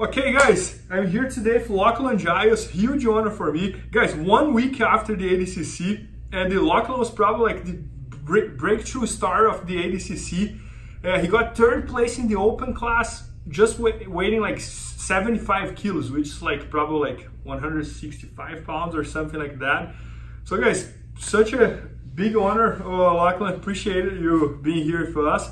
Okay guys, I'm here today for Lachlan huge honor for me. Guys, one week after the ADCC, and the Lachlan was probably like the break breakthrough star of the ADCC. Uh, he got third place in the open class, just weighing like 75 kilos, which is like probably like 165 pounds or something like that. So guys, such a big honor, oh, Lachlan, appreciate you being here for us.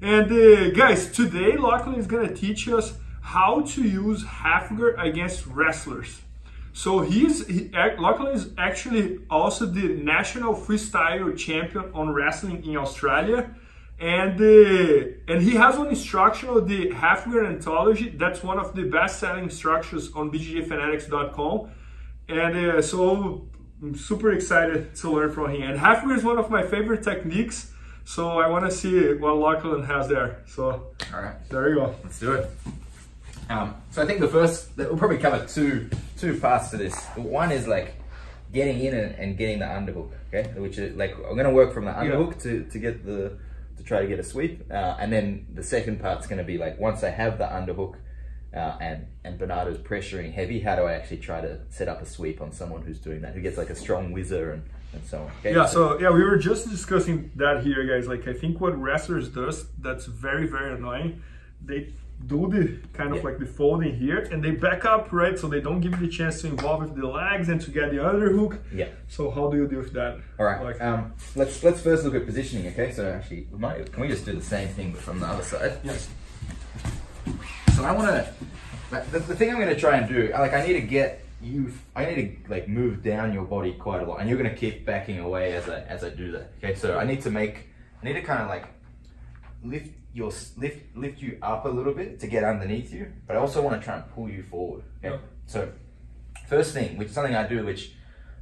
And uh, guys, today Lachlan is gonna teach us how to use half guard against wrestlers. So he's he, Lachlan is actually also the national freestyle champion on wrestling in Australia, and uh, and he has one instructional, the half guard anthology. That's one of the best selling instructions on BJJFanatics.com, and uh, so I'm super excited to learn from him. And half guard is one of my favorite techniques. So I want to see what Lachlan has there. So all right, there you go. Let's do it. Um, so I think the first, we'll probably cover two two parts to this. One is like getting in and, and getting the underhook, okay? Which is like, I'm gonna work from the underhook yeah. to, to get the, to try to get a sweep. Uh, and then the second part's gonna be like, once I have the underhook uh, and, and Bernardo's pressuring heavy, how do I actually try to set up a sweep on someone who's doing that, who gets like a strong whizzer and, and so on. Okay? Yeah, so, so yeah, we were just discussing that here, guys. Like, I think what wrestlers does that's very, very annoying, they do the kind of yeah. like the folding here and they back up, right? So they don't give you the chance to involve with the legs and to get the underhook. Yeah. So how do you deal with that? All right. Like, um, let's let's first look at positioning. Okay. So actually, we might, can we just do the same thing but from the other side? Yes. So I want to. The, the thing I'm going to try and do, like, I need to get you. I need to like move down your body quite a lot, and you're going to keep backing away as I as I do that. Okay. So I need to make. I need to kind of like lift your lift lift you up a little bit to get underneath you, but I also want to try and pull you forward. Okay? So first thing, which is something I do, which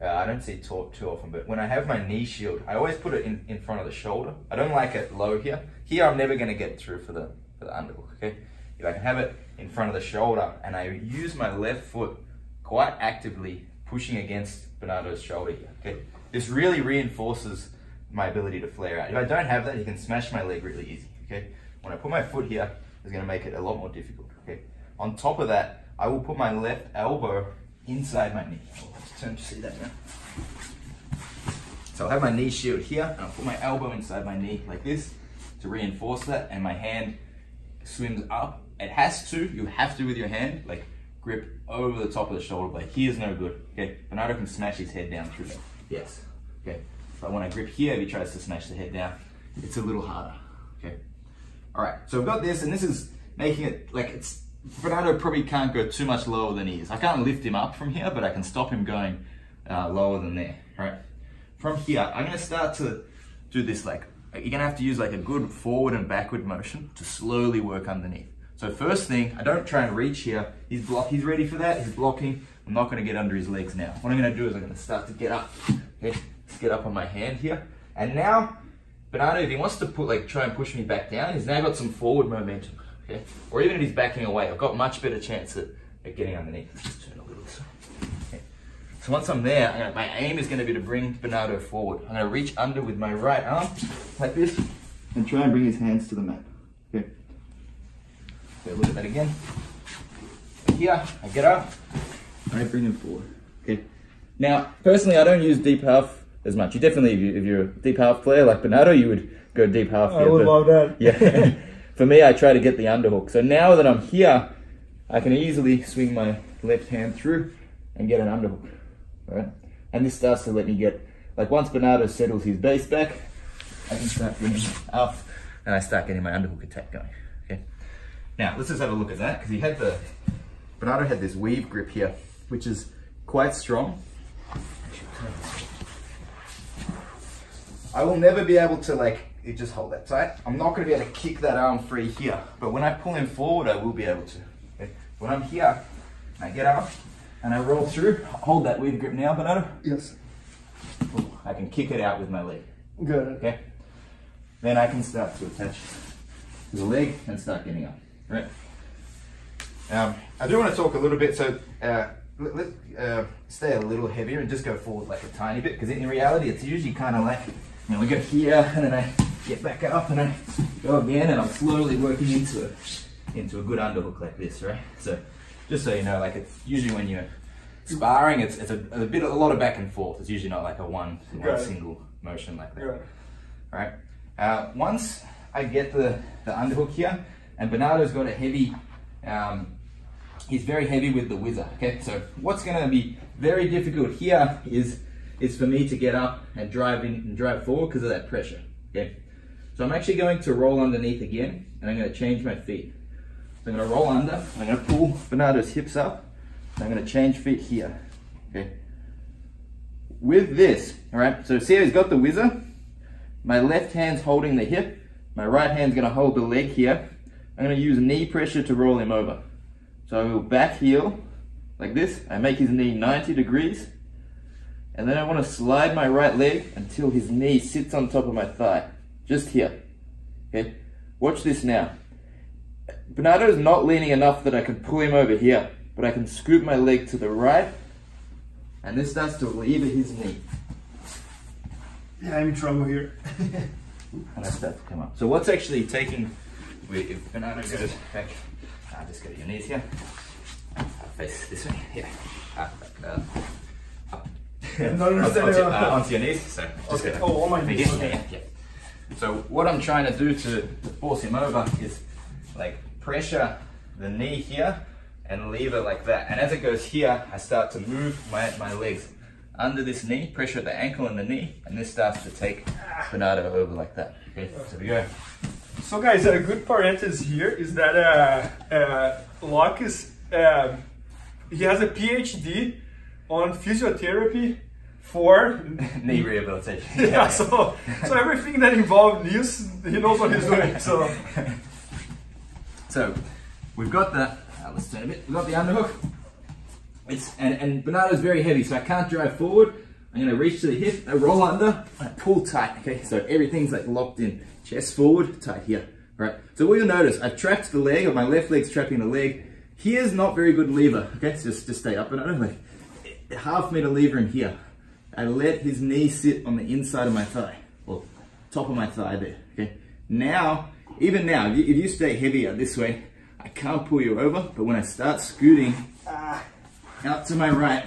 uh, I don't see taught too often, but when I have my knee shield, I always put it in, in front of the shoulder. I don't like it low here. Here I'm never going to get through for the for the underhook. Okay, if I can have it in front of the shoulder and I use my left foot quite actively pushing against Bernardo's shoulder here. Okay, this really reinforces my ability to flare out. If I don't have that, he can smash my leg really easy okay? When I put my foot here, it's gonna make it a lot more difficult, okay? On top of that, I will put my left elbow inside my knee. Oh, Let's turn to see that now. So I'll have my knee shield here, and I'll put my elbow inside my knee like this to reinforce that, and my hand swims up. It has to, you have to with your hand, like grip over the top of the shoulder blade. Here's no good, okay? Bernardo can smash his head down through that. Yes, okay? But when I grip here, if he tries to smash the head down, it's a little harder, okay? All right, so I've got this, and this is making it like it's, Bernardo probably can't go too much lower than he is. I can't lift him up from here, but I can stop him going uh, lower than there, right? From here, I'm gonna start to do this like, you're gonna have to use like a good forward and backward motion to slowly work underneath. So first thing, I don't try and reach here. He's block, he's ready for that, he's blocking. I'm not gonna get under his legs now. What I'm gonna do is I'm gonna start to get up. Okay, let's get up on my hand here. And now Bernardo, if he wants to put like try and push me back down, he's now got some forward momentum. Okay? Or even if he's backing away, I've got much better chance at, at getting underneath. Let's turn a little so. Okay. So once I'm there, I'm gonna, my aim is going to be to bring Bernardo forward. I'm going to reach under with my right arm, like this, and try and bring his hands to the mat. Okay. Okay, look at that again. Here, I get up, I bring him forward. Okay. Now, personally, I don't use deep half as much. You definitely, if, you, if you're a deep half player like Bernardo, you would go deep half. I would love that. Yeah. For me, I try to get the underhook. So now that I'm here, I can easily swing my left hand through and get an underhook, right? And this starts to let me get, like once Bernardo settles his base back, I can start bringing up and I start getting my underhook attack going, okay? Now, let's just have a look at that because he had the, Bernardo had this weave grip here, which is quite strong. I will never be able to like, you just hold that tight. I'm not gonna be able to kick that arm free here, but when I pull him forward, I will be able to. Okay? When I'm here, I get up and I roll through, hold that weave grip now, Bernardo. Yes. I can kick it out with my leg. Good. Okay? Then I can start to attach the leg and start getting up, right? Um, I do want to talk a little bit, so uh, let, us uh, stay a little heavier and just go forward like a tiny bit, because in reality, it's usually kind of like and we go here, and then I get back up, and I go again, and I'm slowly working into it. into a good underhook like this, right? So just so you know, like it's usually when you're sparring, it's, it's a, a bit, of a lot of back and forth. It's usually not like a one, one single motion like that. right? Uh, once I get the, the underhook here, and Bernardo's got a heavy, um, he's very heavy with the whizzer, okay? So what's gonna be very difficult here is, is for me to get up and drive in and drive forward because of that pressure, okay? So I'm actually going to roll underneath again, and I'm gonna change my feet. So I'm gonna roll under, I'm gonna pull Bernardo's hips up, and I'm gonna change feet here, okay? With this, all right, so see how he's got the whizzer? My left hand's holding the hip, my right hand's gonna hold the leg here. I'm gonna use knee pressure to roll him over. So I will back heel like this. I make his knee 90 degrees. And then I wanna slide my right leg until his knee sits on top of my thigh. Just here, okay? Watch this now. Bernardo is not leaning enough that I can pull him over here, but I can scoop my leg to the right, and this starts to lever his knee. Yeah, I'm in trouble here. and I start to come up. So what's actually taking, if Bernardo goes back, uh, just go to your knees here, uh, face this way, yeah, uh, uh. No, no, onto, onto, uh, onto, your knees, so just okay. oh, on my knees, okay. yeah. So what I'm trying to do to, to force him over is like pressure the knee here and leave it like that. And as it goes here, I start to move my, my legs under this knee, pressure the ankle and the knee, and this starts to take Bernardo over like that. Okay, so we go. So guys, a good parenthesis here is that uh, uh, Locke is, uh, he has a PhD on physiotherapy for knee rehabilitation. yeah, so so everything that involves knees, he knows what he's doing. So so we've got the uh, let's turn a bit. We've got the underhook. It's and and Bernardo's very heavy, so I can't drive forward. I'm gonna reach to the hip, I roll under, I pull tight. Okay, so everything's like locked in. Chest forward, tight here. All right. So what you'll notice, I've trapped the leg, or my left leg's trapping the leg. Here's not very good lever. Okay, so just just stay up and. Like half meter lever in here. I let his knee sit on the inside of my thigh, or top of my thigh there, okay? Now, even now, if you, if you stay heavier this way, I can't pull you over, but when I start scooting out to my right,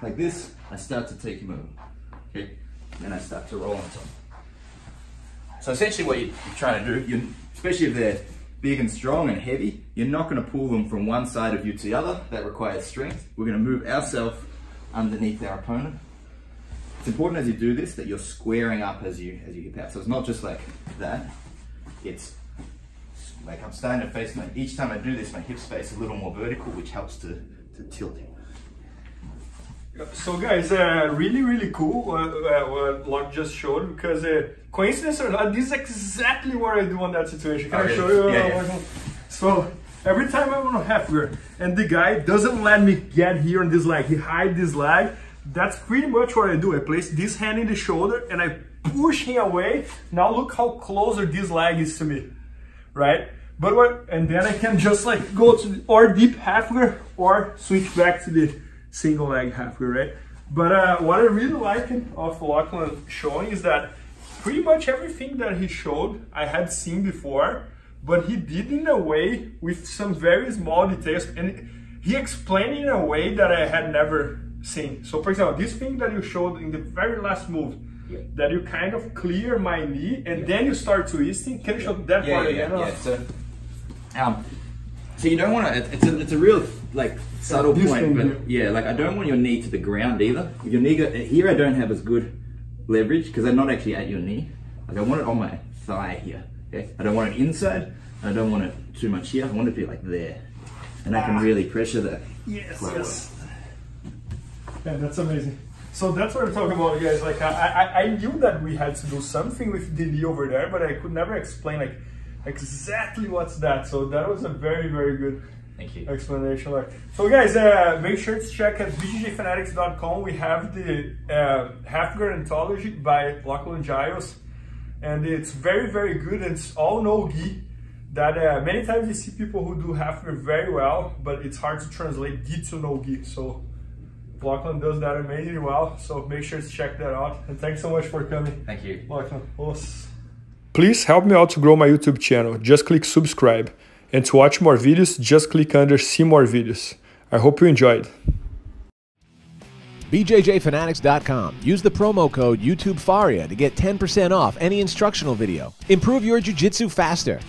like this, I start to take him over, okay? Then I start to roll on top. So essentially what you're trying to do, you especially if they're big and strong and heavy, you're not gonna pull them from one side of you to the other. That requires strength. We're gonna move ourselves underneath our opponent it's important as you do this that you're squaring up as you as you get that. So it's not just like that. It's like I'm starting to face my, each time I do this, my hips face a little more vertical, which helps to, to tilt it. So guys, uh, really, really cool uh, uh, what Locke just showed because uh, coincidence or not, this is exactly what I do on that situation. Can okay. I show you? Yeah, yeah. So every time I'm on a half guard and the guy doesn't let me get here on this leg, he hide this leg that's pretty much what I do. I place this hand in the shoulder and I push him away. Now look how closer this leg is to me, right? But what, and then I can just like go to the, or deep half guard or switch back to the single leg half guard, right? But uh, what I really like of Lachlan showing is that pretty much everything that he showed I had seen before, but he did in a way with some very small details and he explained in a way that I had never seen. So for example, this thing that you showed in the very last move, yeah. that you kind of clear my knee and yeah. then you start twisting. Can you show that yeah, part yeah, again? Yeah, so, um, so you don't want to, it's a, it's a real like subtle point, but yeah, like I don't want your knee to the ground either. If your knee, go, here I don't have as good leverage because I'm not actually at your knee. Like I want it on my thigh here, okay? I don't want it inside, I don't want it too much here. I want it to be like there. And I can ah. really pressure that. Yes, yes. Yeah, that's amazing. So that's what I'm talking about, guys. Like I, I, I knew that we had to do something with the knee over there, but I could never explain like exactly what's that. So that was a very, very good Thank you. explanation. Like, so guys, uh, make sure to check at bjjfanatics.com. We have the uh, Half Guard Anthology by Lachlan Giles, and it's very, very good. It's all no gi. That uh, many times you see people who do half guard very well, but it's hard to translate gi to no gi. So Lachlan does that amazingly well, so make sure to check that out. And thanks so much for coming. Thank you. Lachlan. Please help me out to grow my YouTube channel. Just click subscribe. And to watch more videos, just click under see more videos. I hope you enjoyed. BJJFanatics.com. Use the promo code YouTubeFaria to get 10% off any instructional video. Improve your jiu-jitsu faster.